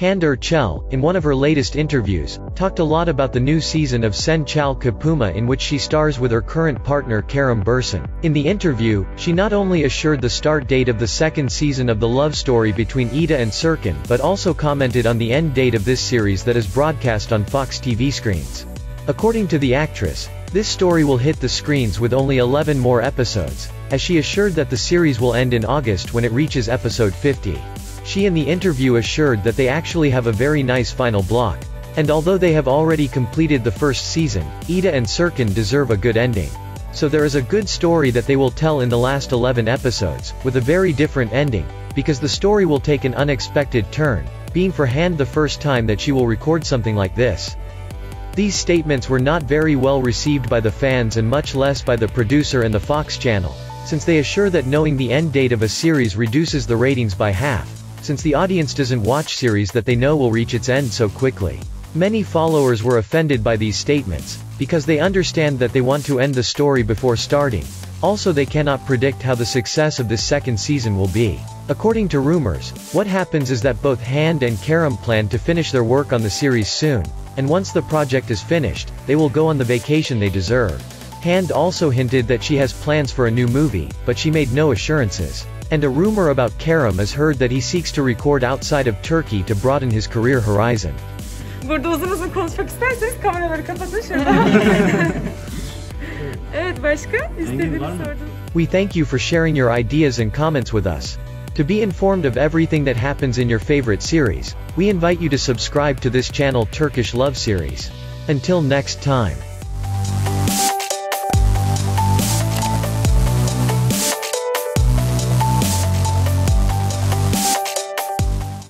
Hande Erçel, in one of her latest interviews, talked a lot about the new season of Sen Çal Kapımı in which she stars with her current partner Kerem Bürsin. In the interview, she not only assured the start date of the second season of the love story between Eda and Serkan but also commented on the end date of this series that is broadcast on Fox TV screens. According to the actress, this story will hit the screens with only 11 more episodes, as she assured that the series will end in August when it reaches episode 50. She in the interview assured that they actually have a very nice final block. And although they have already completed the first season, Eda and Serkan deserve a good ending. So there is a good story that they will tell in the last 11 episodes, with a very different ending, because the story will take an unexpected turn, being for Hande the first time that she will record something like this. These statements were not very well received by the fans and much less by the producer and the Fox channel, since they assure that knowing the end date of a series reduces the ratings by half, since the audience doesn't watch series that they know will reach its end so quickly. Many followers were offended by these statements, because they understand that they want to end the story before starting. Also they cannot predict how the success of this second season will be. According to rumors, what happens is that both Hande and Kerem plan to finish their work on the series soon, and once the project is finished, they will go on the vacation they deserve. Hande also hinted that she has plans for a new movie, but she made no assurances. And a rumor about Kerem is heard that he seeks to record outside of Turkey to broaden his career horizon. Burada uzun uzun konuşmak isterseniz kameraları kapatın şurada. evet başka? İstediğini var mı? sordum. We thank you for sharing your ideas and comments with us. To be informed of everything that happens in your favorite series, we invite you to subscribe to this channel Turkish Love Series. Until next time.